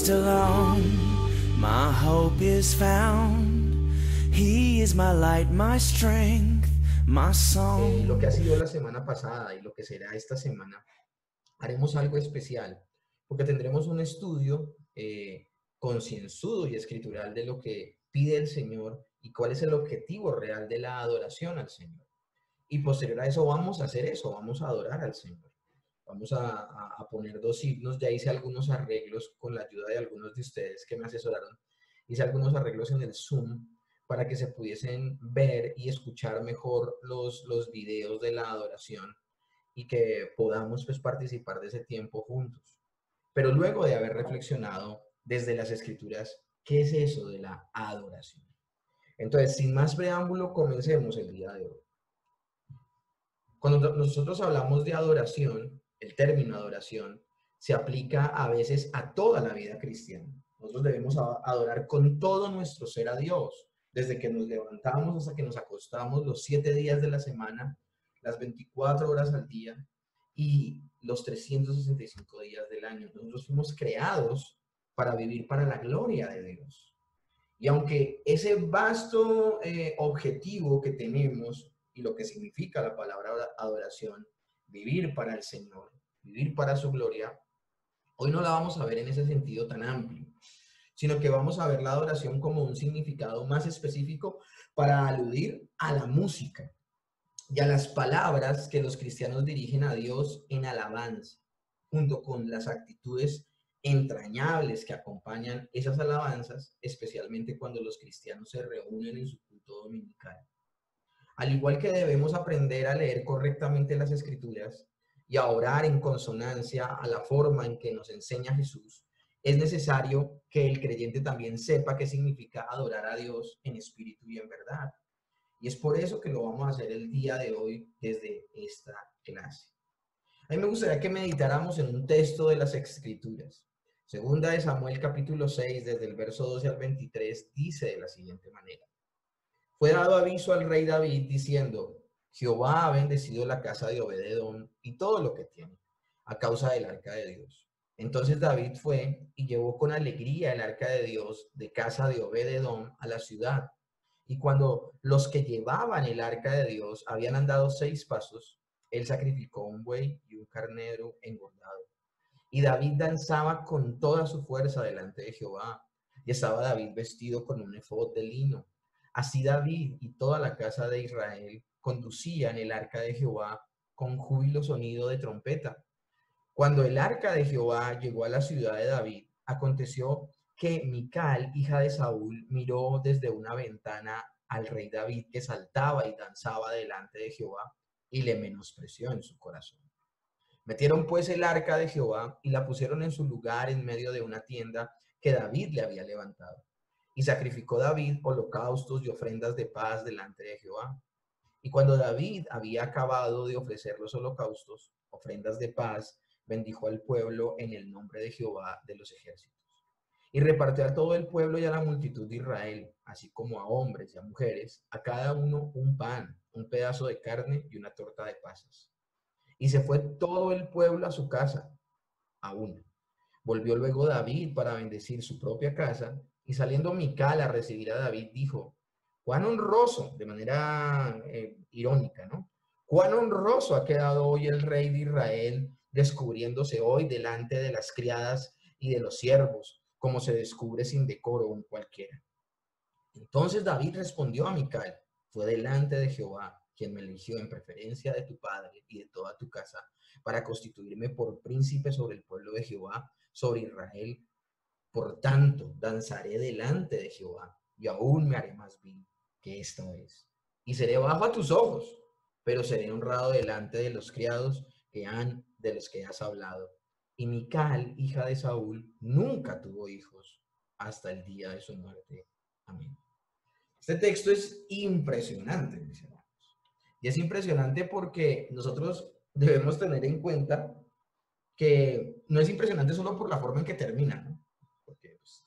Christ alone, my hope is found. He is my light, my strength, my Eh, song. lo que ha sido la semana pasada y lo que será esta semana, haremos algo especial, porque tendremos un estudio eh, concienzudo y escritural de lo que pide el Señor y cuál es el objetivo real de la adoración al Señor. Y posterior a eso vamos a hacer eso, vamos a adorar al Señor. Vamos a, a- poner dos himnos, ya hice algunos arreglos con la ayuda de algunos de ustedes que me asesoraron. Hice algunos arreglos en el Zoom para que se pudiesen ver y escuchar mejor los, los videos de la adoración y que podamos pues, participar de ese tiempo juntos. Pero luego de haber reflexionado desde las escrituras, ¿qué es eso de la adoración? Entonces, sin más preámbulo, comencemos el día de hoy. Cuando nosotros hablamos de adoración, el término adoración se aplica a veces a toda la vida cristiana. Nosotros debemos adorar con todo nuestro ser a Dios, desde que nos levantamos hasta que nos acostamos los siete días de la semana, las 24 horas al día y los 365 días del año. Nosotros fuimos creados para vivir para la gloria de Dios. Y aunque ese vasto eh, objetivo que tenemos y lo que significa la palabra adoración, vivir para el Señor, vivir para su gloria, hoy no la vamos a ver en ese sentido tan amplio, sino que vamos a ver la adoración como un significado más específico para aludir a la música y a las palabras que los cristianos dirigen a Dios en alabanza, junto con las actitudes entrañables que acompañan esas alabanzas, especialmente cuando los cristianos se reúnen en su culto dominical. Al igual que debemos aprender a leer correctamente las escrituras y a orar en consonancia a la forma en que nos enseña Jesús, es necesario que el creyente también sepa qué significa adorar a Dios en espíritu y en verdad. Y es por eso que lo vamos a hacer el día de hoy desde esta clase. A mí me gustaría que meditáramos en un texto de las escrituras. Segunda de Samuel capítulo 6, desde el verso 12 al 23, dice de la siguiente manera. Fue dado aviso al rey David diciendo, Jehová ha bendecido la casa de Obededón y todo lo que tiene, a causa del arca de Dios. Entonces David fue y llevó con alegría el arca de Dios de casa de Obededón a la ciudad. Y cuando los que llevaban el arca de Dios habían andado seis pasos, él sacrificó un buey y un carnero engordado. Y David danzaba con toda su fuerza delante de Jehová. Y estaba David vestido con un efod de lino. Así David y toda la casa de Israel conducían el arca de Jehová con júbilo sonido de trompeta. Cuando el arca de Jehová llegó a la ciudad de David, aconteció que Mical, hija de Saúl, miró desde una ventana al rey David que saltaba y danzaba delante de Jehová y le menospreció en su corazón. Metieron pues el arca de Jehová y la pusieron en su lugar en medio de una tienda que David le había levantado. Y sacrificó David holocaustos y ofrendas de paz delante de Jehová. Y cuando David había acabado de ofrecer los holocaustos, ofrendas de paz, bendijo al pueblo en el nombre de Jehová de los ejércitos. Y repartió a todo el pueblo y a la multitud de Israel, así como a hombres y a mujeres, a cada uno un pan, un pedazo de carne y una torta de pasas. Y se fue todo el pueblo a su casa, a una. Volvió luego David para bendecir su propia casa, y saliendo Mical a recibir a David, dijo, cuán honroso, de manera eh, irónica, ¿no? Cuán honroso ha quedado hoy el rey de Israel, descubriéndose hoy delante de las criadas y de los siervos, como se descubre sin decoro un cualquiera. Entonces David respondió a Mical, fue delante de Jehová, quien me eligió en preferencia de tu padre y de toda tu casa, para constituirme por príncipe sobre el pueblo de Jehová, sobre Israel. Por tanto, danzaré delante de Jehová, y aún me haré más vil que esta vez. Y seré bajo a tus ojos, pero seré honrado delante de los criados que han de los que has hablado. Y Mical, hija de Saúl, nunca tuvo hijos hasta el día de su muerte. Amén. Este texto es impresionante, mis hermanos. Y es impresionante porque nosotros debemos tener en cuenta que no es impresionante solo por la forma en que termina,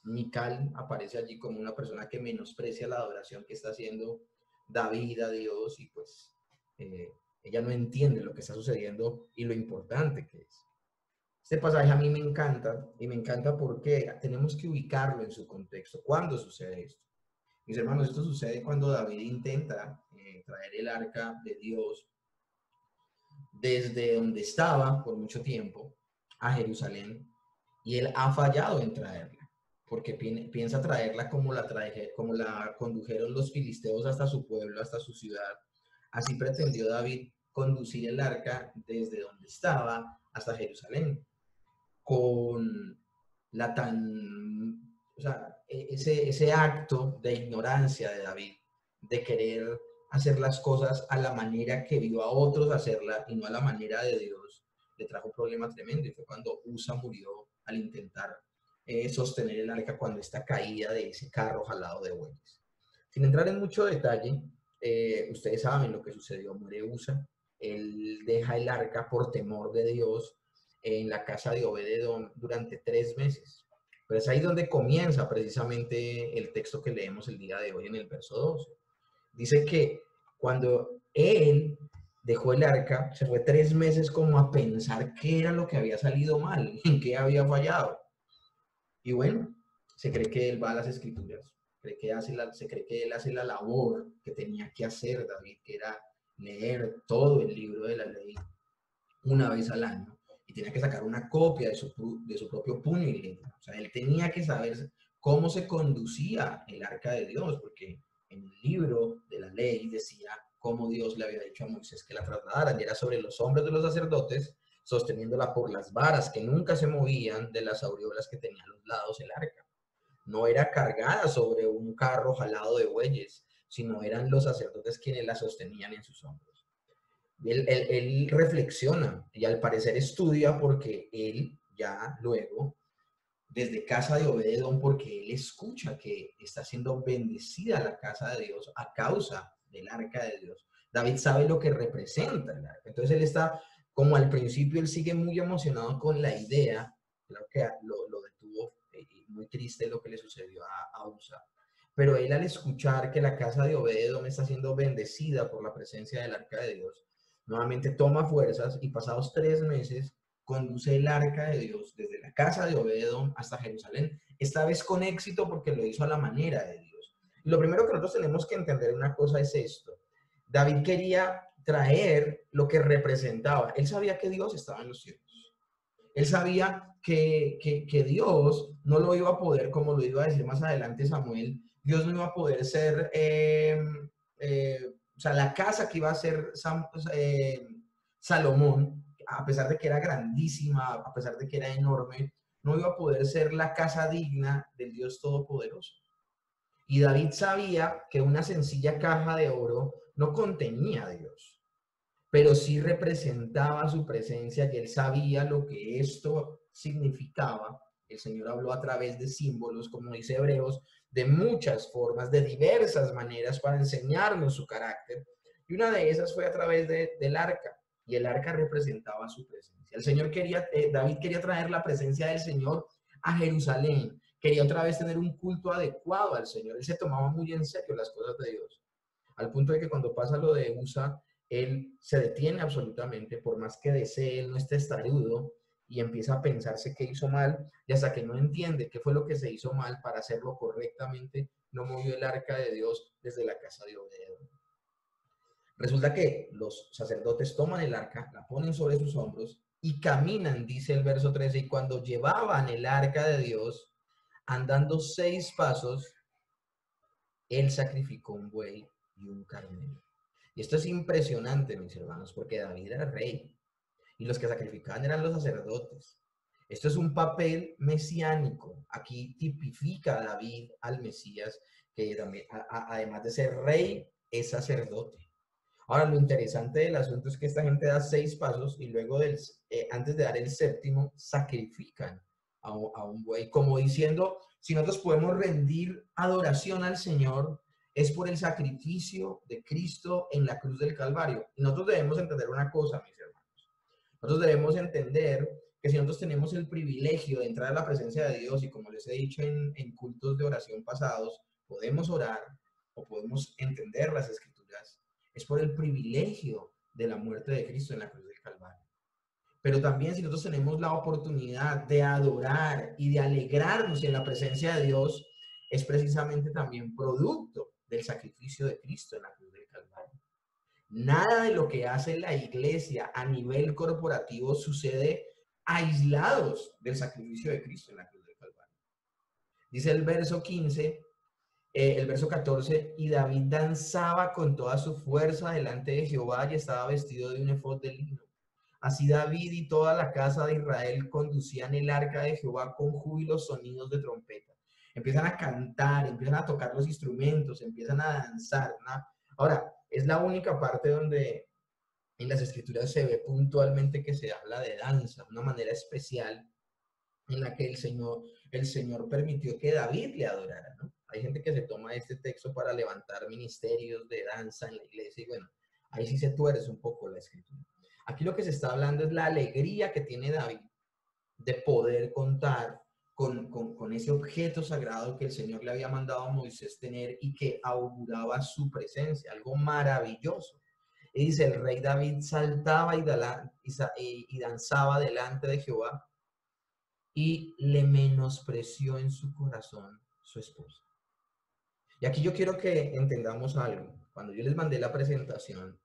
Mical aparece allí como una persona que menosprecia la adoración que está haciendo David a Dios y pues eh, ella no entiende lo que está sucediendo y lo importante que es. Este pasaje a mí me encanta y me encanta porque tenemos que ubicarlo en su contexto. ¿Cuándo sucede esto? Mis hermanos, esto sucede cuando David intenta eh, traer el arca de Dios desde donde estaba por mucho tiempo a Jerusalén y él ha fallado en traerla porque piensa traerla como la, traje, como la condujeron los filisteos hasta su pueblo, hasta su ciudad. Así pretendió David conducir el arca desde donde estaba hasta Jerusalén con la tan, o sea, e, ese, acto de ignorancia de David, de querer hacer las cosas a la manera que vio a otros hacerla y no a la manera de Dios, le trajo un problema tremendo y fue cuando Usa murió al intentar eh, sostener el arca cuando está caída de ese carro jalado de bueyes. Sin entrar en mucho detalle, eh, ustedes saben lo que sucedió, muere Usa, él deja el arca por temor de Dios en la casa de Obededón durante tres meses. Pero es ahí donde comienza precisamente el texto que leemos el día de hoy en el verso 2. Dice que cuando él dejó el arca, se fue tres meses como a pensar qué era lo que había salido mal, en qué había fallado. Y bueno, se cree que él va a las escrituras, cree que hace la, se cree que él hace la labor que tenía que hacer David, que era leer todo el libro de la ley una vez al año tenía que sacar una copia de su, de su propio puño y letra. O sea, él tenía que saber cómo se conducía el arca de Dios, porque en el libro de la ley decía cómo Dios le había dicho a Moisés que la trasladaran, y era sobre los hombres de los sacerdotes, sosteniéndola por las varas que nunca se movían de las aureolas que tenía a los lados el arca. No era cargada sobre un carro jalado de bueyes, sino eran los sacerdotes quienes la sostenían en sus hombros. Él, reflexiona y al parecer estudia porque él ya luego, desde casa de Obededón, porque él escucha que está siendo bendecida la casa de Dios a causa del arca de Dios. David sabe lo que representa el arca. Entonces él está, como al principio, él sigue muy emocionado con la idea, claro que lo, detuvo eh, muy triste lo que le sucedió a, a Usa. Pero él al escuchar que la casa de Obededón está siendo bendecida por la presencia del arca de Dios, Nuevamente toma fuerzas y pasados tres meses conduce el arca de Dios desde la casa de Obededón hasta Jerusalén, esta vez con éxito porque lo hizo a la manera de Dios. Lo primero que nosotros tenemos que entender una cosa es esto. David quería traer lo que representaba. Él sabía que Dios estaba en los cielos. Él sabía que, que, Dios no lo iba a poder, como lo iba a decir más adelante Samuel, Dios no iba a poder ser eh, eh, o sea, la casa que iba a ser eh, Salomón, a pesar de que era grandísima, a pesar de que era enorme, no iba a poder ser la casa digna del Dios Todopoderoso. Y David sabía que una sencilla caja de oro no contenía a Dios, pero sí representaba su presencia y él sabía lo que esto significaba. El Señor habló a través de símbolos, como dice Hebreos, de muchas formas, de diversas maneras para enseñarnos su carácter. Y una de esas fue a través del arca. Y el arca representaba su presencia. El Señor quería, eh, David quería traer la presencia del Señor a Jerusalén. Quería otra vez tener un culto adecuado al Señor. Él se tomaba muy en serio las cosas de Dios. Al punto de que cuando pasa lo de Usa, él se detiene absolutamente, por más que desee, él no esté estarudo, y empieza a pensarse que hizo mal y hasta que no entiende qué fue lo que se hizo mal para hacerlo correctamente, no movió el arca de Dios desde la casa de Obededón. Resulta que los sacerdotes toman el arca, la ponen sobre sus hombros y caminan, dice el verso 13, y cuando llevaban el arca de Dios, andando seis pasos, él sacrificó un buey y un carnero. Y esto es impresionante, mis hermanos, porque David era rey y los que sacrificaban eran los sacerdotes. Esto es un papel mesiánico. Aquí tipifica a David al Mesías, que también, además de ser rey, es sacerdote. Ahora, lo interesante del asunto es que esta gente da seis pasos y luego, del, eh, antes de dar el séptimo, sacrifican a, a un buey, como diciendo, si nosotros podemos rendir adoración al Señor, es por el sacrificio de Cristo en la cruz del Calvario. Y nosotros debemos entender una cosa, mis nosotros debemos entender que si nosotros tenemos el privilegio de entrar a la presencia de Dios y como les he dicho en, cultos de oración pasados, podemos orar o podemos entender las escrituras, es por el privilegio de la muerte de Cristo en la cruz del Calvario. pero también si nosotros tenemos la oportunidad de adorar y de alegrarnos en la presencia de Dios, es precisamente también producto del sacrificio de Cristo en la cruz del Calvario. Nada de lo que hace la iglesia a nivel corporativo sucede aislados del sacrificio de Cristo en la cruz del Calvario. Dice el verso 15, eh, el verso 14, y David danzaba con toda su fuerza delante de Jehová y estaba vestido de un efod de lino. Así David y toda la casa de Israel conducían el arca de Jehová con júbilos sonidos de trompeta. Empiezan a cantar, empiezan a tocar los instrumentos, empiezan a danzar. Ahora, es la única parte donde en las escrituras se ve puntualmente que se habla de danza, una manera especial en la que el Señor, el Señor permitió que David le adorara. ¿no? Hay gente que se toma este texto para levantar ministerios de danza en la iglesia y bueno, ahí sí se tuerce un poco la escritura. Aquí lo que se está hablando es la alegría que tiene David de poder contar con, con, ese objeto sagrado que el Señor le había mandado a Moisés tener y que auguraba su presencia, algo maravilloso. Y dice, el rey David saltaba y, y danzaba delante de Jehová y le menospreció en su corazón su esposa. Y aquí yo quiero que entendamos algo. Cuando yo les mandé la presentación,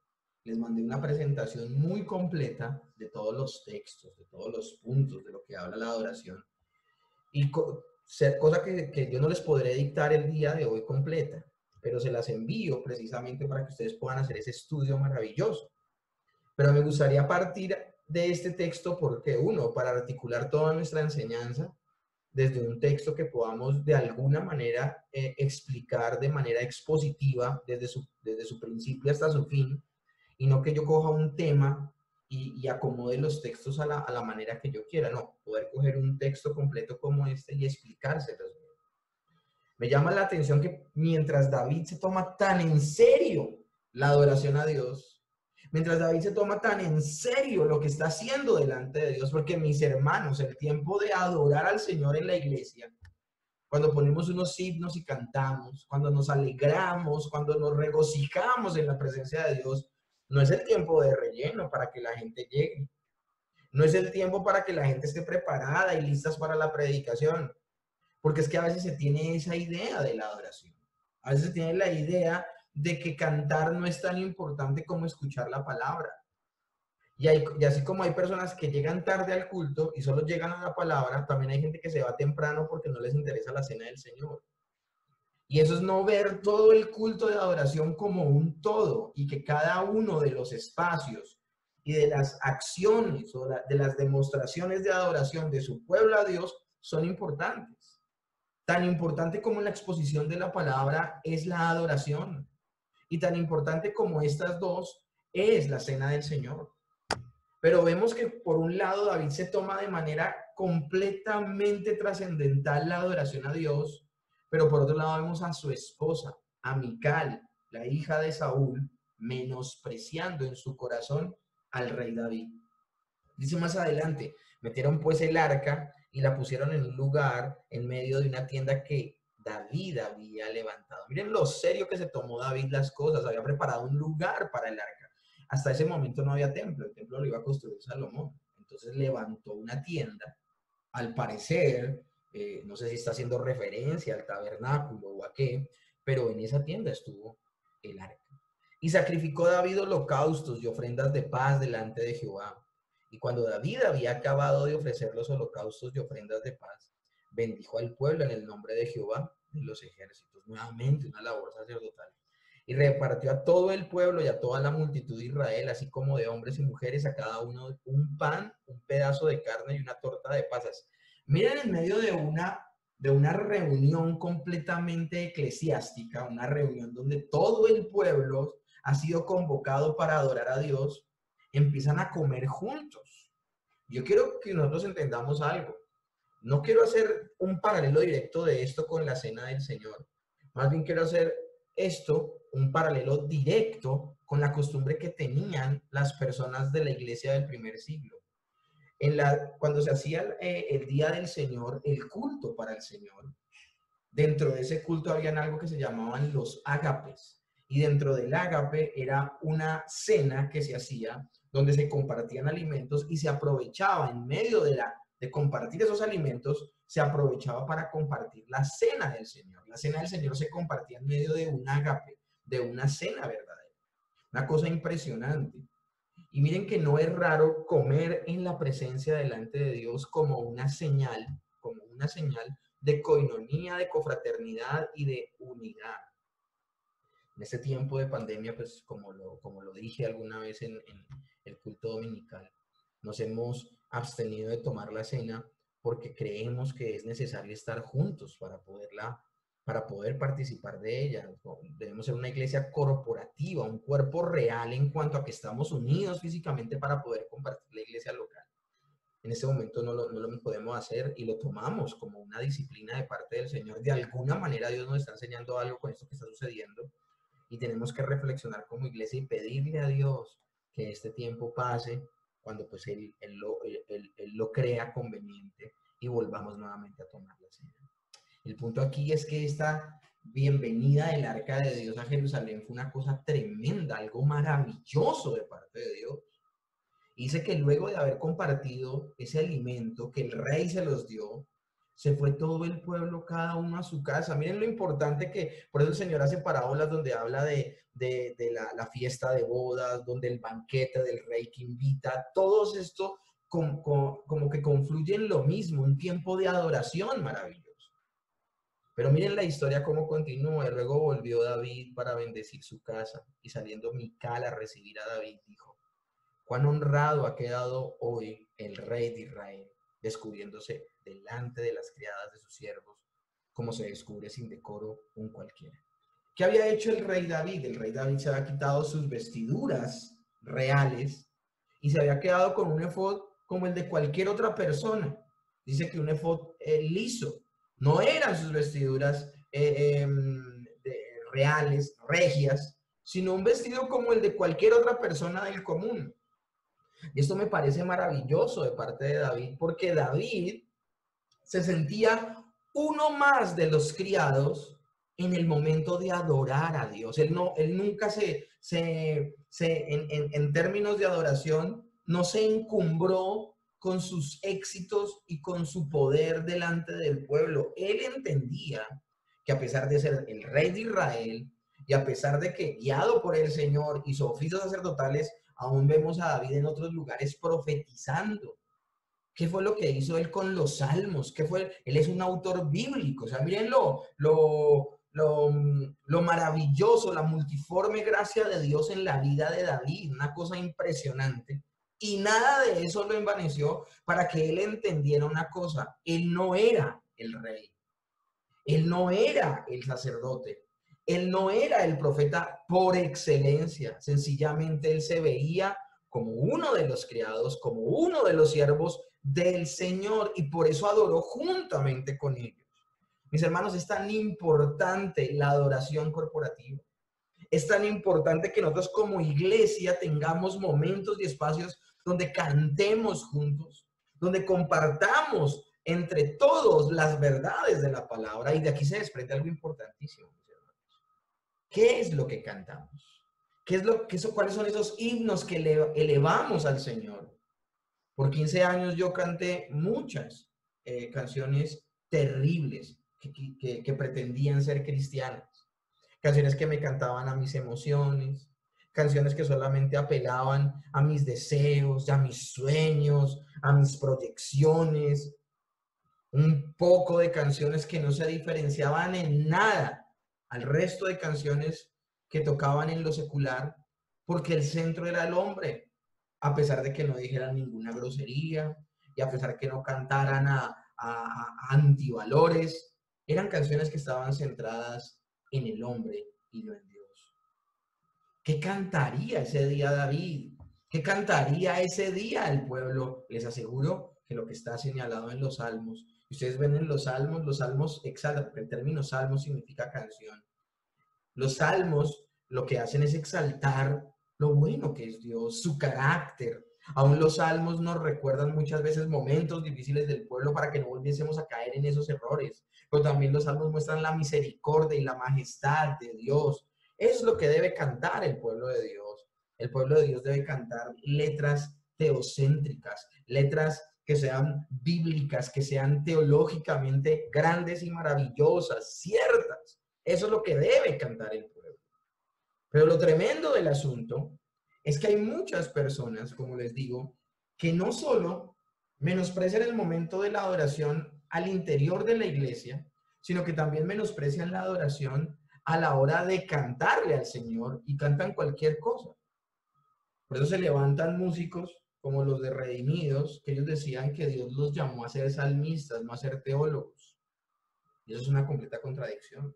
les mandé una presentación muy completa de todos los textos, de todos los puntos de lo que habla la adoración. Y cosa que, que yo no les podré dictar el día de hoy completa, pero se las envío precisamente para que ustedes puedan hacer ese estudio maravilloso. Pero me gustaría partir de este texto porque, uno, para articular toda nuestra enseñanza, desde un texto que podamos de alguna manera eh, explicar de manera expositiva desde su, desde su principio hasta su fin, y no que yo coja un tema y, y acomode los textos a la, a la, manera que yo quiera, no, poder coger un texto completo como este y explicárselos. Me llama la atención que mientras David se toma tan en serio la adoración a Dios, Mientras David se toma tan en serio lo que está haciendo delante de Dios, porque mis hermanos, el tiempo de adorar al Señor en la iglesia, cuando ponemos unos himnos y cantamos, cuando nos alegramos, cuando nos regocijamos en la presencia de Dios, no es el tiempo de relleno para que la gente llegue. No es el tiempo para que la gente esté preparada y listas para la predicación. Porque es que a veces se tiene esa idea de la adoración. A veces se tiene la idea de que cantar no es tan importante como escuchar la palabra. Y, y, así como hay personas que llegan tarde al culto y solo llegan a la palabra, también hay gente que se va temprano porque no les interesa la cena del Señor. Y eso es no ver todo el culto de adoración como un todo y que cada uno de los espacios y de las acciones o de las demostraciones de adoración de su pueblo a Dios son importantes. Tan importante como la exposición de la palabra es la adoración. Y tan importante como estas dos es la cena del Señor. Pero vemos que por un lado David se toma de manera completamente trascendental la adoración a Dios, pero por otro lado vemos a su esposa, a la hija de Saúl, menospreciando en su corazón al rey David. Dice más adelante, metieron pues el arca y la pusieron en un lugar en medio de una tienda que David había levantado. Miren lo serio que se tomó David las cosas, había preparado un lugar para el arca. Hasta ese momento no había templo, el templo lo iba a construir Salomón. Entonces levantó una tienda, al parecer, eh, no sé si está haciendo referencia al tabernáculo o a qué, pero en esa tienda estuvo el arca. Y sacrificó David holocaustos y ofrendas de paz delante de Jehová. Y cuando David había acabado de ofrecer los holocaustos y ofrendas de paz, bendijo al pueblo en el nombre de Jehová de los ejércitos. Nuevamente una labor sacerdotal. Y repartió a todo el pueblo y a toda la multitud de Israel, así como de hombres y mujeres, a cada uno un pan, un pedazo de carne y una torta de pasas. Miren en medio de una, de una reunión completamente eclesiástica, una reunión donde todo el pueblo ha sido convocado para adorar a Dios, empiezan a comer juntos. Yo quiero que nosotros entendamos algo. No quiero hacer un paralelo directo de esto con la cena del Señor. Más bien quiero hacer esto un paralelo directo con la costumbre que tenían las personas de la iglesia del primer siglo. En la, cuando se hacía eh, el día del Señor, el culto para el Señor, dentro de ese culto habían algo que se llamaban los ágapes. Y dentro del ágape era una cena que se hacía donde se compartían alimentos y se aprovechaba en medio de, la, de compartir esos alimentos, se aprovechaba para compartir la cena del Señor. La cena del Señor se compartía en medio de un ágape, de una cena verdadera. Una cosa impresionante. Y miren que no es raro comer en la presencia delante de Dios como una señal, como una señal de coinonía, de confraternidad y de unidad. En este tiempo de pandemia, pues como lo, como lo dije alguna vez en, en el culto dominical, nos hemos abstenido de tomar la cena porque creemos que es necesario estar juntos para poderla para poder participar de ella. Debemos ser una iglesia corporativa, un cuerpo real en cuanto a que estamos unidos físicamente para poder compartir la iglesia local. En este momento no lo, no lo podemos hacer y lo tomamos como una disciplina de parte del Señor. De alguna manera Dios nos está enseñando algo con esto que está sucediendo y tenemos que reflexionar como iglesia y pedirle a Dios que este tiempo pase cuando pues Él, él, lo, él, él lo crea conveniente y volvamos nuevamente a tomar la cena. El punto aquí es que esta bienvenida del arca de Dios a Jerusalén fue una cosa tremenda, algo maravilloso de parte de Dios. Dice que luego de haber compartido ese alimento que el rey se los dio, se fue todo el pueblo, cada uno a su casa. Miren lo importante que, por eso el Señor hace parábolas donde habla de, de, la, fiesta de bodas, donde el banquete del rey que invita, todo esto como, como que confluyen lo mismo, un tiempo de adoración maravilloso. Pero miren la historia cómo continúa. Luego volvió David para bendecir su casa y saliendo Mical a recibir a David dijo, cuán honrado ha quedado hoy el rey de Israel, descubriéndose delante de las criadas de sus siervos, como se descubre sin decoro un cualquiera. ¿Qué había hecho el rey David? El rey David se había quitado sus vestiduras reales y se había quedado con un efod como el de cualquier otra persona. Dice que un efod liso, no eran sus vestiduras eh, em, reales, regias, sino un vestido como el de cualquier otra persona del común. Y esto me parece maravilloso de parte de David, porque David se sentía uno más de los criados en el momento de adorar a Dios. Él, no, él nunca se, se, en, en términos de adoración, no se encumbró con sus éxitos y con su poder delante del pueblo. Él entendía que a pesar de ser el rey de Israel y a pesar de que guiado por el Señor y sus oficios sacerdotales, aún vemos a David en otros lugares profetizando. ¿Qué fue lo que hizo él con los salmos? ¿Qué fue? Él es un autor bíblico. O sea, miren lo, lo, lo, lo maravilloso, la multiforme gracia de Dios en la vida de David. Una cosa impresionante y nada de eso lo envaneció para que él entendiera una cosa. Él no era el rey. Él no era el sacerdote. Él no era el profeta por excelencia. Sencillamente él se veía como uno de los criados, como uno de los siervos del Señor y por eso adoró juntamente con ellos. Mis hermanos, es tan importante la adoración corporativa. Es tan importante que nosotros como iglesia tengamos momentos y espacios donde cantemos juntos, donde compartamos entre todos las verdades de la palabra. Y de aquí se desprende algo importantísimo. ¿Qué es lo que cantamos? ¿Qué es lo, qué, ¿Cuáles son esos himnos que elevamos al Señor? Por 15 años yo canté muchas eh, canciones terribles que pretendían ser cristianas. Canciones que me cantaban a mis emociones, canciones que solamente apelaban a mis deseos, a mis sueños, a mis proyecciones, un poco de canciones que no se diferenciaban en nada al resto de canciones que tocaban en lo secular, porque el centro era el hombre, a pesar de que no dijeran ninguna grosería y a pesar de que no cantaran a, antivalores, eran canciones que estaban centradas en el hombre y en ¿Qué cantaría ese día David? ¿Qué cantaría ese día el pueblo? Les aseguro que lo que está señalado en los salmos, ustedes ven en los salmos, los salmos exaltan, el término salmo significa canción. Los salmos lo que hacen es exaltar lo bueno que es Dios, su carácter. Aún los salmos nos recuerdan muchas veces momentos difíciles del pueblo para que no volviésemos a caer en esos errores. Pero también los salmos muestran la misericordia y la majestad de Dios, es lo que debe cantar el pueblo de Dios. El pueblo de Dios debe cantar letras teocéntricas, letras que sean bíblicas, que sean teológicamente grandes y maravillosas, ciertas. Eso es lo que debe cantar el pueblo. Pero lo tremendo del asunto es que hay muchas personas, como les digo, que no solo menosprecian el momento de la adoración al interior de la iglesia, sino que también menosprecian la adoración a la hora de cantarle al Señor y cantan cualquier cosa. Por eso se levantan músicos como los de Redimidos, que ellos decían que Dios los llamó a ser salmistas, no a ser teólogos. Y eso es una completa contradicción.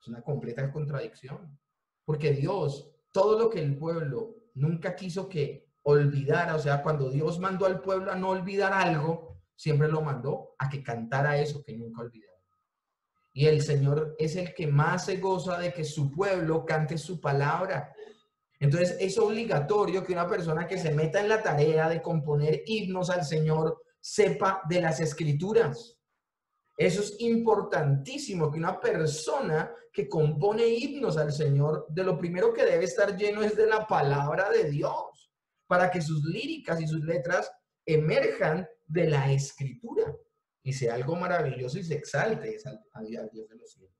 Es una completa contradicción. Porque Dios, todo lo que el pueblo nunca quiso que olvidara, o sea, cuando Dios mandó al pueblo a no olvidar algo, siempre lo mandó a que cantara eso que nunca olvidara. Y el Señor es el que más se goza de que su pueblo cante su palabra. Entonces es obligatorio que una persona que se meta en la tarea de componer himnos al Señor sepa de las escrituras. Eso es importantísimo, que una persona que compone himnos al Señor, de lo primero que debe estar lleno es de la palabra de Dios, para que sus líricas y sus letras emerjan de la escritura y sea algo maravilloso y se exalte a Dios de los cielos.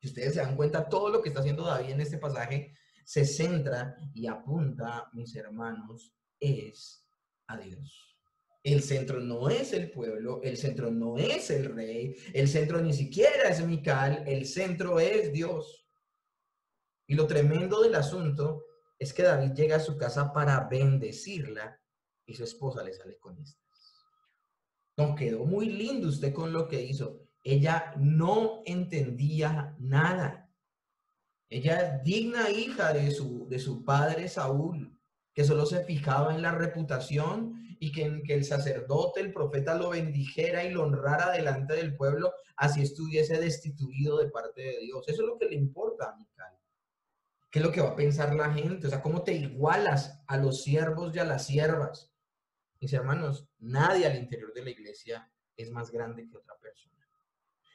Si ustedes se dan cuenta, todo lo que está haciendo David en este pasaje se centra y apunta, mis hermanos, es a Dios. El centro no es el pueblo, el centro no es el rey, el centro ni siquiera es Mical, el centro es Dios. Y lo tremendo del asunto es que David llega a su casa para bendecirla y su esposa le sale con estas. No, quedó muy lindo usted con lo que hizo. Ella no entendía nada. Ella es digna hija de su, de su padre Saúl, que solo se fijaba en la reputación y que, el sacerdote, el profeta, lo bendijera y lo honrara delante del pueblo, así estuviese destituido de parte de Dios. Eso es lo que le importa a. ¿Qué es lo que va a pensar la gente? O sea, ¿cómo te igualas a los siervos y a las siervas? Mis hermanos, nadie al interior de la iglesia es más grande que otra persona.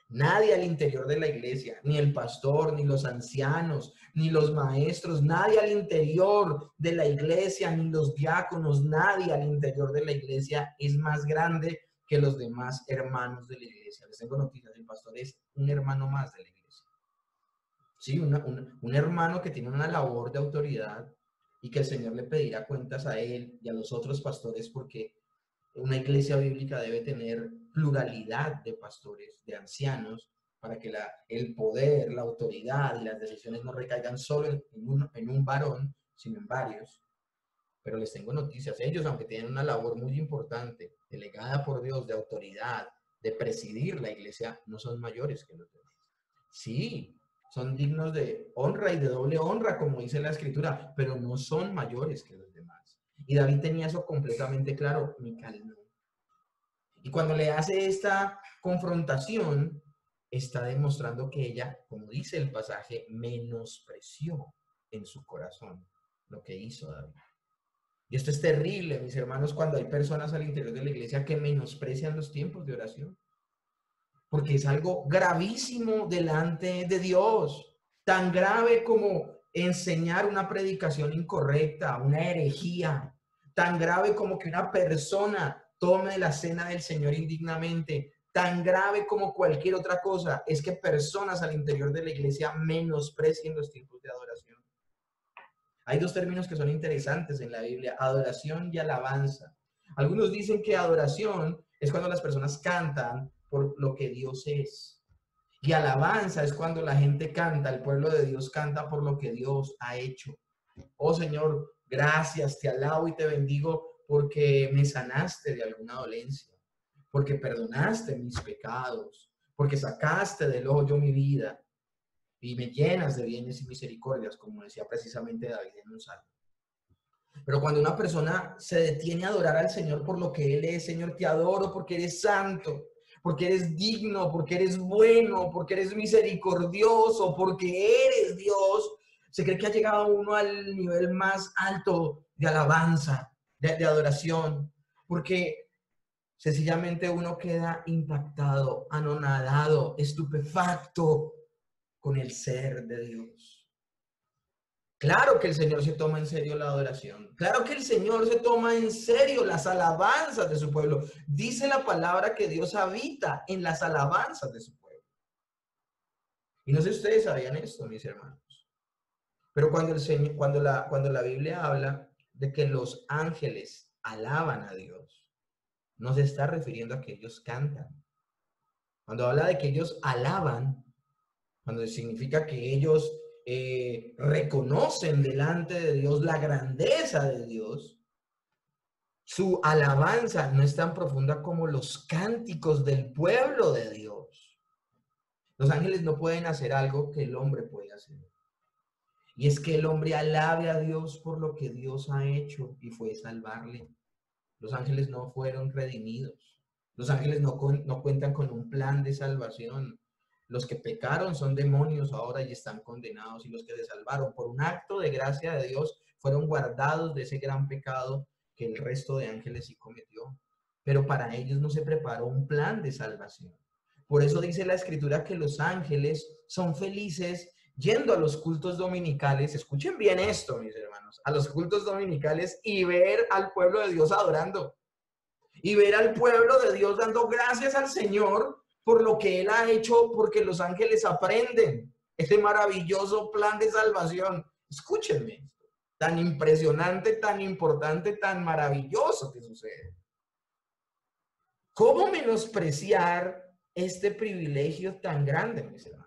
Nadie al interior de la iglesia, ni el pastor, ni los ancianos, ni los maestros, nadie al interior de la iglesia, ni los diáconos, nadie al interior de la iglesia es más grande que los demás hermanos de la iglesia. Les tengo noticias, el pastor es un hermano más de la iglesia. Sí, un hermano que tiene una labor de autoridad y que el Señor le pedirá cuentas a él y a los otros pastores porque una iglesia bíblica debe tener pluralidad de pastores, de ancianos, para que la, el poder, la autoridad y las decisiones no recaigan solo en, un, en un varón, sino en varios. Pero les tengo noticias. Ellos, aunque tienen una labor muy importante, delegada por Dios de autoridad, de presidir la iglesia, no son mayores que los demás. Sí, son dignos de honra y de doble honra, como dice la escritura, pero no son mayores que los demás. Y David tenía eso completamente claro, Mical no. Y cuando le hace esta confrontación, está demostrando que ella, como dice el pasaje, menospreció en su corazón lo que hizo David. Y esto es terrible, mis hermanos, cuando hay personas al interior de la iglesia que menosprecian los tiempos de oración. Porque es algo gravísimo delante de Dios, tan grave como enseñar una predicación incorrecta, una herejía, tan grave como que una persona tome la cena del Señor indignamente, tan grave como cualquier otra cosa, es que personas al interior de la iglesia menosprecien los tiempos de adoración. Hay dos términos que son interesantes en la Biblia, adoración y alabanza. Algunos dicen que adoración es cuando las personas cantan por lo que Dios es. Y alabanza es cuando la gente canta, el pueblo de Dios canta por lo que Dios ha hecho. Oh Señor, gracias, te alabo y te bendigo porque me sanaste de alguna dolencia, porque perdonaste mis pecados, porque sacaste del hoyo mi vida y me llenas de bienes y misericordias, como decía precisamente David en un salmo. Pero cuando una persona se detiene a adorar al Señor por lo que Él es, Señor, te adoro porque eres santo, porque eres digno, porque eres bueno, porque eres misericordioso, porque eres Dios, se cree que ha llegado uno al nivel más alto de alabanza, de, adoración, porque sencillamente uno queda impactado, anonadado, estupefacto con el ser de Dios. Claro que el Señor se toma en serio la adoración. Claro que el Señor se toma en serio las alabanzas de su pueblo. Dice la palabra que Dios habita en las alabanzas de su pueblo. Y no sé si ustedes sabían esto, mis hermanos. Pero cuando, el Señor, cuando, la, cuando la Biblia habla de que los ángeles alaban a Dios, no se está refiriendo a que ellos cantan. Cuando habla de que ellos alaban, cuando significa que ellos eh, reconocen delante de Dios la grandeza de Dios, su alabanza no es tan profunda como los cánticos del pueblo de Dios. Los ángeles no pueden hacer algo que el hombre puede hacer. Y es que el hombre alabe a Dios por lo que Dios ha hecho y fue salvarle. Los ángeles no fueron redimidos. Los ángeles no, no cuentan con un plan de salvación. Los que pecaron son demonios ahora y están condenados y los que se salvaron por un acto de gracia de Dios fueron guardados de ese gran pecado que el resto de ángeles sí cometió. Pero para ellos no se preparó un plan de salvación. Por eso dice la escritura que los ángeles son felices yendo a los cultos dominicales. Escuchen bien esto, mis hermanos, a los cultos dominicales y ver al pueblo de Dios adorando. Y ver al pueblo de Dios dando gracias al Señor por lo que Él ha hecho, porque los ángeles aprenden este maravilloso plan de salvación. Escúchenme, tan impresionante, tan importante, tan maravilloso que sucede. ¿Cómo menospreciar este privilegio tan grande, mis hermanos?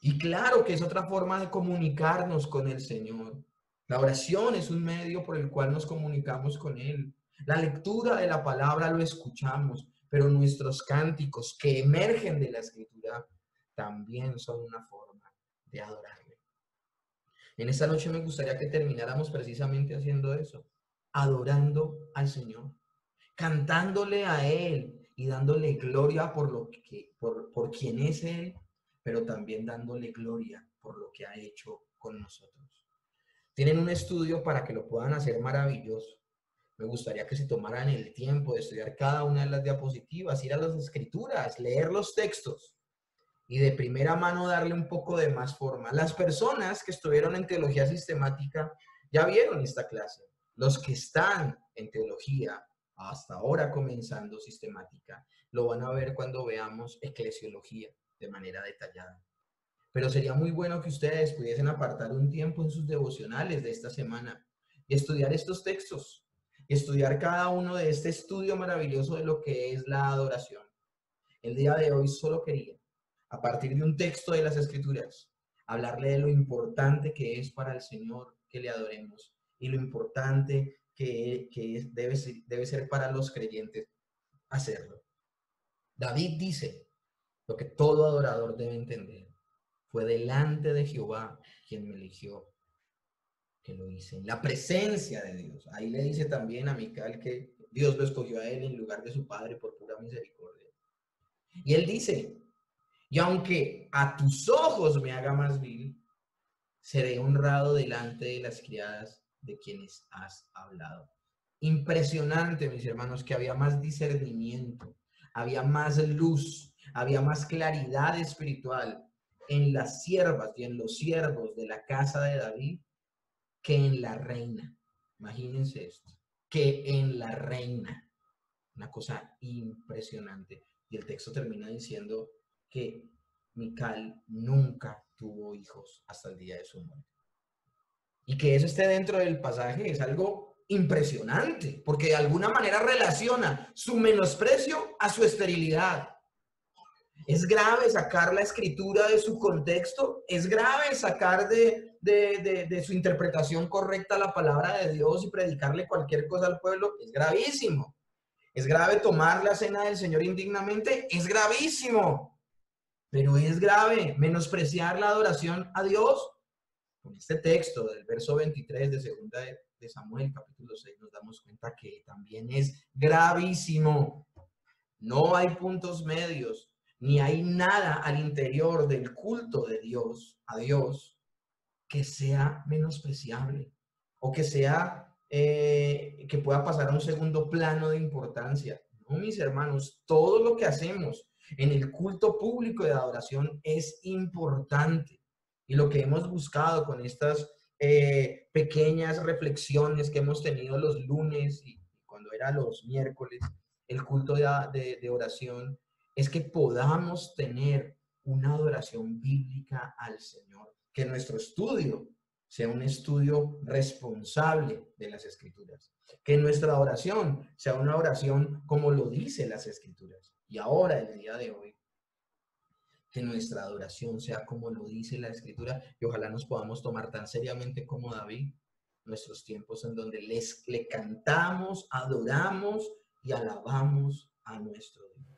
Y claro que es otra forma de comunicarnos con el Señor. La oración es un medio por el cual nos comunicamos con Él. La lectura de la palabra lo escuchamos pero nuestros cánticos que emergen de la escritura también son una forma de adorarle. En esta noche me gustaría que termináramos precisamente haciendo eso, adorando al Señor, cantándole a Él y dándole gloria por, lo que, por, por quien es Él, pero también dándole gloria por lo que ha hecho con nosotros. Tienen un estudio para que lo puedan hacer maravilloso me gustaría que se tomaran el tiempo de estudiar cada una de las diapositivas, ir a las escrituras, leer los textos y de primera mano darle un poco de más forma. Las personas que estuvieron en teología sistemática ya vieron esta clase. Los que están en teología, hasta ahora comenzando sistemática, lo van a ver cuando veamos eclesiología de manera detallada. Pero sería muy bueno que ustedes pudiesen apartar un tiempo en sus devocionales de esta semana y estudiar estos textos, estudiar cada uno de este estudio maravilloso de lo que es la adoración. El día de hoy solo quería, a partir de un texto de las Escrituras, hablarle de lo importante que es para el Señor que le adoremos y lo importante que, debe, ser, debe ser para los creyentes hacerlo. David dice lo que todo adorador debe entender. Fue delante de Jehová quien me eligió lo hice, la presencia de Dios. Ahí le dice también a Mical que Dios lo escogió a él en lugar de su padre por pura misericordia. Y él dice, y aunque a tus ojos me haga más vil, seré honrado delante de las criadas de quienes has hablado. Impresionante, mis hermanos, que había más discernimiento, había más luz, había más claridad espiritual en las siervas y en los siervos de la casa de David que en la reina. Imagínense esto, que en la reina. Una cosa impresionante. Y el texto termina diciendo que Mical nunca tuvo hijos hasta el día de su muerte. Y que eso esté dentro del pasaje es algo impresionante, porque de alguna manera relaciona su menosprecio a su esterilidad. Es grave sacar la escritura de su contexto, es grave sacar de, de, su interpretación correcta la palabra de Dios y predicarle cualquier cosa al pueblo, es gravísimo. Es grave tomar la cena del Señor indignamente, es gravísimo. Pero es grave menospreciar la adoración a Dios. Con este texto del verso 23 de segunda de Samuel, capítulo 6, nos damos cuenta que también es gravísimo. No hay puntos medios, ni hay nada al interior del culto de Dios, a Dios, que sea menospreciable o que sea, eh, que pueda pasar a un segundo plano de importancia. No, mis hermanos, todo lo que hacemos en el culto público de adoración es importante. Y lo que hemos buscado con estas eh, pequeñas reflexiones que hemos tenido los lunes y cuando era los miércoles, el culto de, de oración, es que podamos tener una adoración bíblica al Señor, que nuestro estudio sea un estudio responsable de las escrituras, que nuestra oración sea una oración como lo dice las escrituras. Y ahora, el día de hoy, que nuestra adoración sea como lo dice la escritura y ojalá nos podamos tomar tan seriamente como David nuestros tiempos en donde les, le cantamos, adoramos y alabamos a nuestro Dios.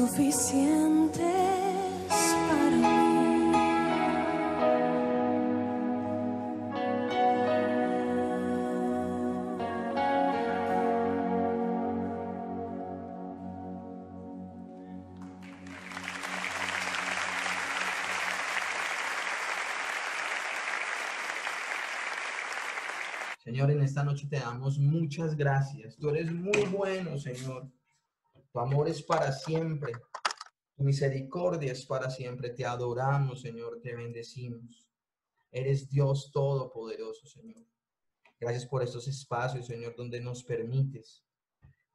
suficientes para mí. Señor, en esta noche te damos muchas gracias. Tú eres muy bueno, Señor. Tu amor es para siempre. Tu misericordia es para siempre. Te adoramos, Señor. Te bendecimos. Eres Dios todopoderoso, Señor. Gracias por estos espacios, Señor, donde nos permites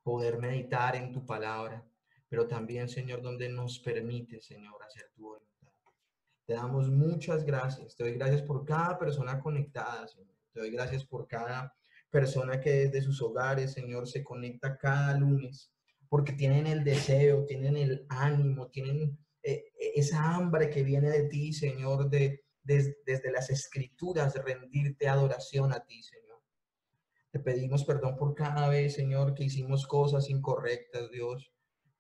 poder meditar en tu palabra, pero también, Señor, donde nos permites, Señor, hacer tu voluntad. Te damos muchas gracias. Te doy gracias por cada persona conectada, Señor. Te doy gracias por cada persona que desde sus hogares, Señor, se conecta cada lunes, porque tienen el deseo, tienen el ánimo, tienen eh, esa hambre que viene de ti, Señor, de, desde las escrituras, rendirte adoración a ti, Señor. Te pedimos perdón por cada vez, Señor, que hicimos cosas incorrectas, Dios.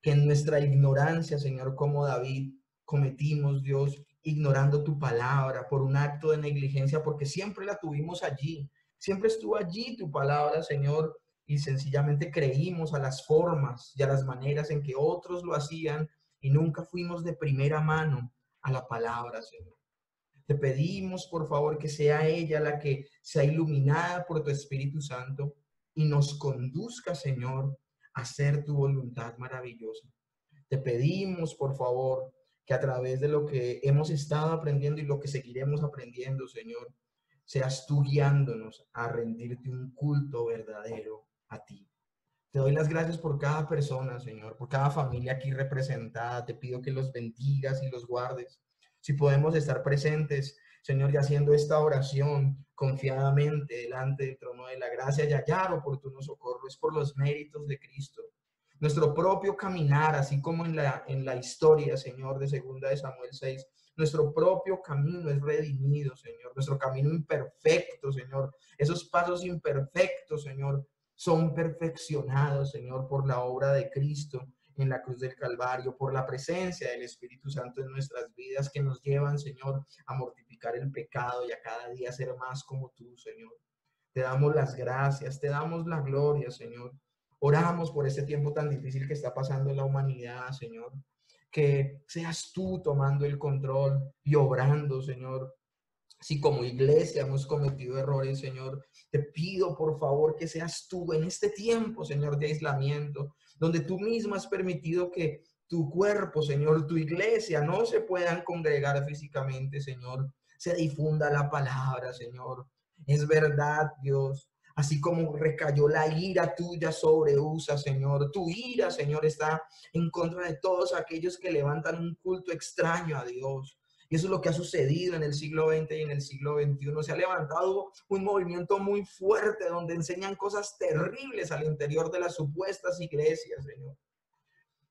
Que en nuestra ignorancia, Señor, como David, cometimos, Dios, ignorando tu palabra por un acto de negligencia, porque siempre la tuvimos allí. Siempre estuvo allí tu palabra, Señor, y sencillamente creímos a las formas y a las maneras en que otros lo hacían y nunca fuimos de primera mano a la palabra, Señor. Te pedimos, por favor, que sea ella la que sea iluminada por tu Espíritu Santo y nos conduzca, Señor, a hacer tu voluntad maravillosa. Te pedimos, por favor, que a través de lo que hemos estado aprendiendo y lo que seguiremos aprendiendo, Señor, seas tú guiándonos a rendirte un culto verdadero a. Te doy las gracias por cada persona, Señor, por cada familia aquí representada. Te pido que los bendigas y los guardes si podemos estar presentes, Señor, y haciendo esta oración confiadamente delante del trono de la gracia y hallar oportuno socorro, es por los méritos de Cristo. Nuestro propio caminar, así como en la, en la historia, Señor, de segunda de Samuel 6, nuestro propio camino es redimido, Señor. Nuestro camino imperfecto, Señor. Esos pasos imperfectos, Señor, son perfeccionados, Señor, por la obra de Cristo en la cruz del Calvario, por la presencia del Espíritu Santo en nuestras vidas que nos llevan, Señor, a mortificar el pecado y a cada día ser más como tú, Señor. Te damos las gracias, te damos la gloria, Señor. Oramos por este tiempo tan difícil que está pasando en la humanidad, Señor. Que seas tú tomando el control y obrando, Señor. Si como iglesia hemos cometido errores, Señor, te pido por favor que seas tú en este tiempo, Señor, de aislamiento, donde tú mismo has permitido que tu cuerpo, Señor, tu iglesia no se puedan congregar físicamente, Señor. Se difunda la palabra, Señor. Es verdad, Dios. Así como recayó la ira tuya sobre USA, Señor. Tu ira, Señor, está en contra de todos aquellos que levantan un culto extraño a Dios. Y eso es lo que ha sucedido en el siglo XX y en el siglo XXI. Se ha levantado un movimiento muy fuerte donde enseñan cosas terribles al interior de las supuestas iglesias, Señor.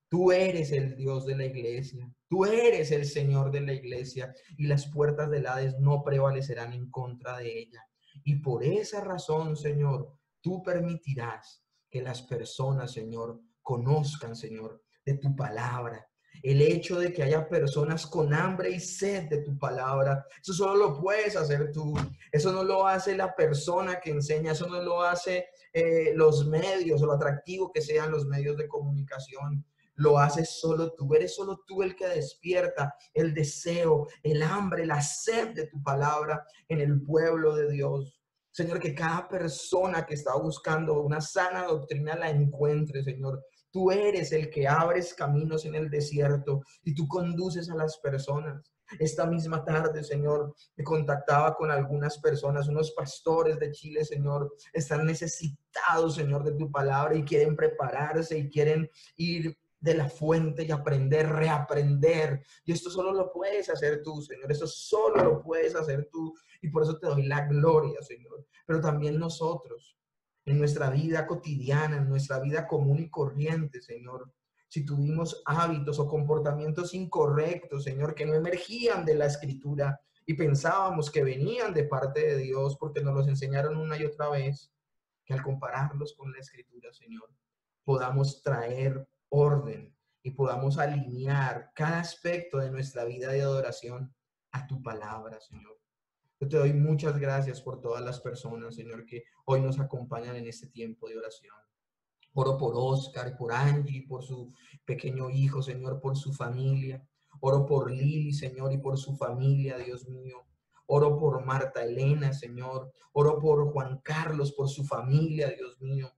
Tú eres el Dios de la iglesia. Tú eres el Señor de la iglesia. Y las puertas del Hades no prevalecerán en contra de ella. Y por esa razón, Señor, tú permitirás que las personas, Señor, conozcan, Señor, de tu palabra, el hecho de que haya personas con hambre y sed de tu palabra, eso solo lo puedes hacer tú. Eso no lo hace la persona que enseña, eso no lo hace eh, los medios o lo atractivo que sean los medios de comunicación. Lo haces solo tú, eres solo tú el que despierta el deseo, el hambre, la sed de tu palabra en el pueblo de Dios. Señor, que cada persona que está buscando una sana doctrina la encuentre, Señor. Tú eres el que abres caminos en el desierto y tú conduces a las personas. Esta misma tarde, Señor, me contactaba con algunas personas, unos pastores de Chile, Señor, están necesitados, Señor, de tu palabra y quieren prepararse y quieren ir de la fuente y aprender, reaprender. Y esto solo lo puedes hacer tú, Señor. Esto solo lo puedes hacer tú. Y por eso te doy la gloria, Señor. Pero también nosotros, en nuestra vida cotidiana, en nuestra vida común y corriente, Señor. Si tuvimos hábitos o comportamientos incorrectos, Señor, que no emergían de la escritura y pensábamos que venían de parte de Dios porque nos los enseñaron una y otra vez, que al compararlos con la escritura, Señor, podamos traer orden y podamos alinear cada aspecto de nuestra vida de adoración a tu palabra, Señor. Yo te doy muchas gracias por todas las personas, Señor, que hoy nos acompañan en este tiempo de oración. Oro por Oscar, por Angie, por su pequeño hijo, Señor, por su familia. Oro por Lili, Señor, y por su familia, Dios mío. Oro por Marta Elena, Señor. Oro por Juan Carlos, por su familia, Dios mío.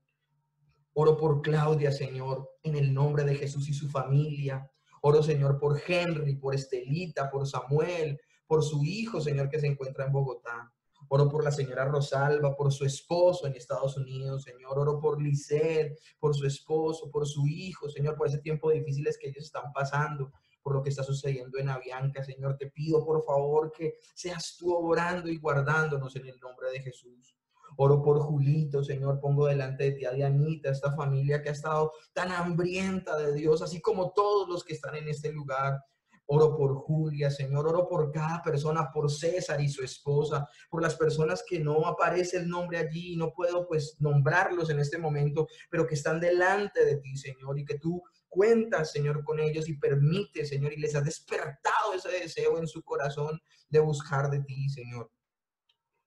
Oro por Claudia, Señor, en el nombre de Jesús y su familia. Oro, Señor, por Henry, por Estelita, por Samuel, por su hijo, Señor, que se encuentra en Bogotá. Oro por la señora Rosalba, por su esposo en Estados Unidos, Señor. Oro por Lisset, por su esposo, por su hijo, Señor, por ese tiempo difícil que ellos están pasando, por lo que está sucediendo en Avianca, Señor. Te pido, por favor, que seas tú orando y guardándonos en el nombre de Jesús. Oro por Julito, Señor, pongo delante de ti a Dianita, esta familia que ha estado tan hambrienta de Dios, así como todos los que están en este lugar. Oro por Julia, Señor, oro por cada persona, por César y su esposa, por las personas que no aparece el nombre allí y no puedo pues nombrarlos en este momento, pero que están delante de ti, Señor, y que tú cuentas, Señor, con ellos y permite, Señor, y les has despertado ese deseo en su corazón de buscar de ti, Señor.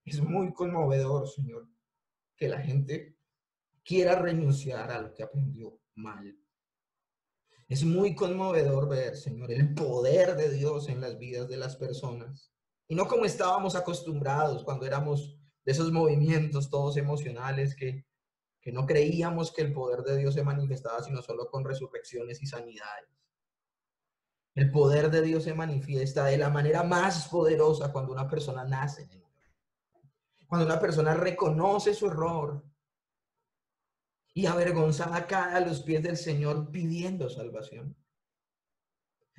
Es muy conmovedor, Señor, que la gente quiera renunciar a lo que aprendió mal. Es muy conmovedor ver, Señor, el poder de Dios en las vidas de las personas. Y no como estábamos acostumbrados cuando éramos de esos movimientos todos emocionales que, que no creíamos que el poder de Dios se manifestaba sino solo con resurrecciones y sanidades. El poder de Dios se manifiesta de la manera más poderosa cuando una persona nace. Cuando una persona reconoce su error y avergonzada cae a los pies del Señor pidiendo salvación.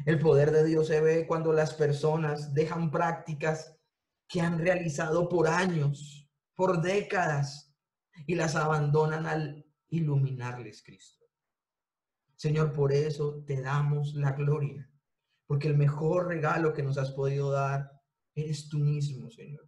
El poder de Dios se ve cuando las personas dejan prácticas que han realizado por años, por décadas, y las abandonan al iluminarles Cristo. Señor, por eso te damos la gloria, porque el mejor regalo que nos has podido dar eres tú mismo, Señor.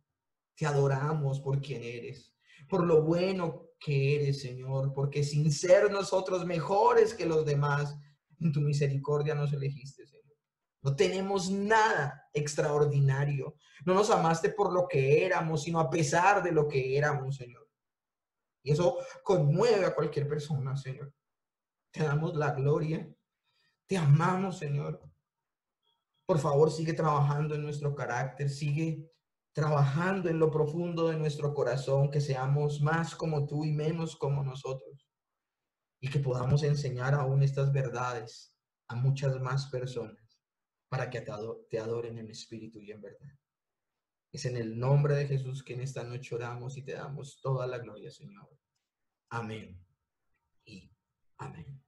Te adoramos por quien eres, por lo bueno que eres, Señor, porque sin ser nosotros mejores que los demás, en tu misericordia nos elegiste, Señor. No tenemos nada extraordinario. No nos amaste por lo que éramos, sino a pesar de lo que éramos, Señor. Y eso conmueve a cualquier persona, Señor. Te damos la gloria. Te amamos, Señor. Por favor, sigue trabajando en nuestro carácter, sigue trabajando en lo profundo de nuestro corazón, que seamos más como tú y menos como nosotros. Y que podamos enseñar aún estas verdades a muchas más personas para que te adoren en espíritu y en verdad. Es en el nombre de Jesús que en esta noche oramos y te damos toda la gloria, Señor. Amén y amén.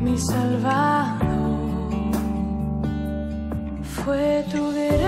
mi salvador, fue tu guerra.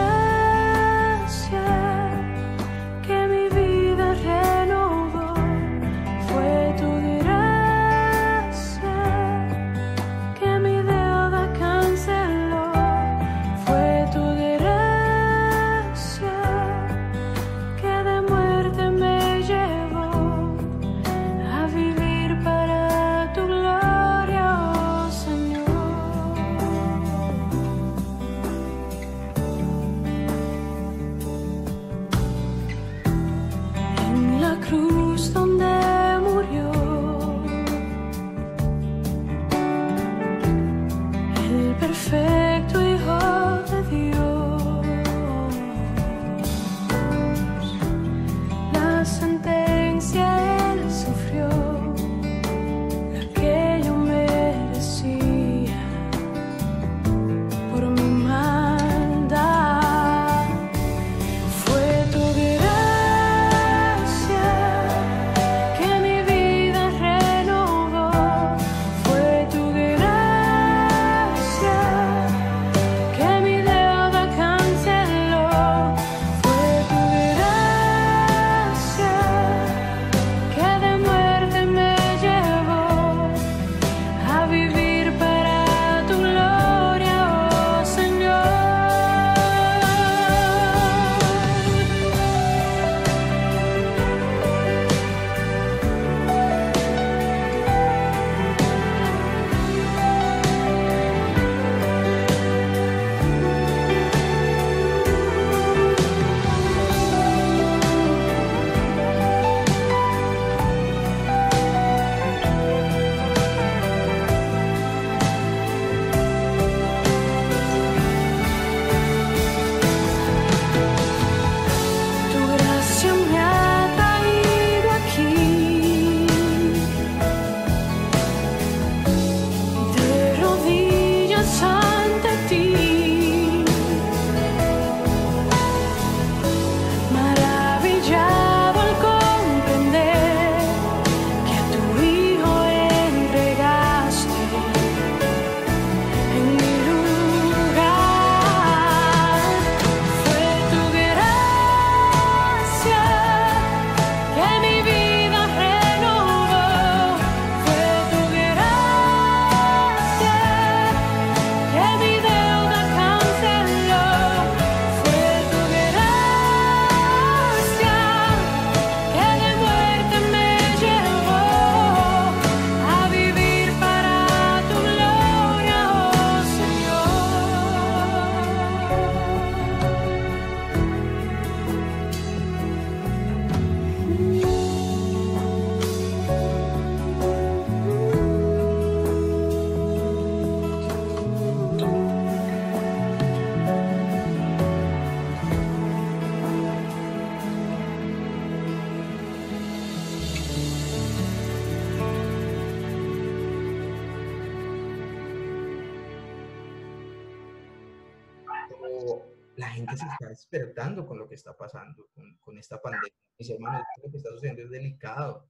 Despertando con lo que está pasando, con, con esta pandemia. Mis hermanos, lo que está sucediendo es delicado.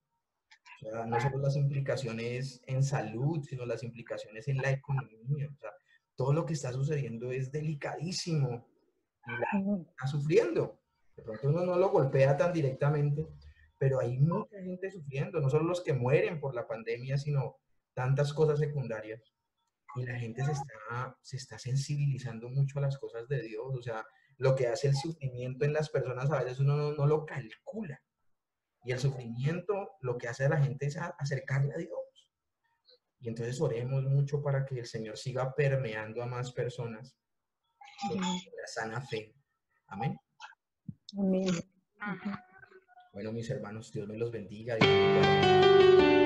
O sea, no solo las implicaciones en salud, sino las implicaciones en la economía. O sea, todo lo que está sucediendo es delicadísimo y la está sufriendo. De pronto uno no lo golpea tan directamente, pero hay mucha gente sufriendo, no solo los que mueren por la pandemia, sino tantas cosas secundarias. Y la gente se está, se está sensibilizando mucho a las cosas de Dios. O sea, lo que hace el sufrimiento en las personas a veces uno no, no lo calcula. Y el sufrimiento lo que hace a la gente es acercarle a Dios. Y entonces oremos mucho para que el Señor siga permeando a más personas con la sana fe. Amén. Amén. Bueno, mis hermanos, Dios me los bendiga. Dios me los bendiga.